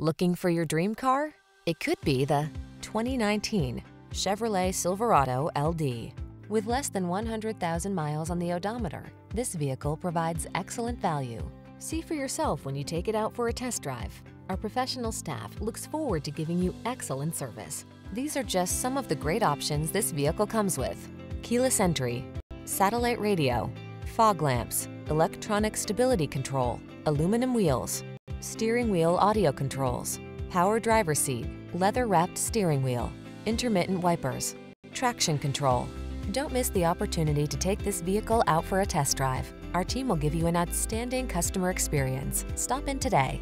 Looking for your dream car? It could be the 2019 Chevrolet Silverado LD. With less than 100,000 miles on the odometer, this vehicle provides excellent value. See for yourself when you take it out for a test drive. Our professional staff looks forward to giving you excellent service. These are just some of the great options this vehicle comes with. Keyless entry, satellite radio, fog lamps, electronic stability control, aluminum wheels, steering wheel audio controls, power driver seat, leather-wrapped steering wheel, intermittent wipers, traction control. Don't miss the opportunity to take this vehicle out for a test drive. Our team will give you an outstanding customer experience. Stop in today.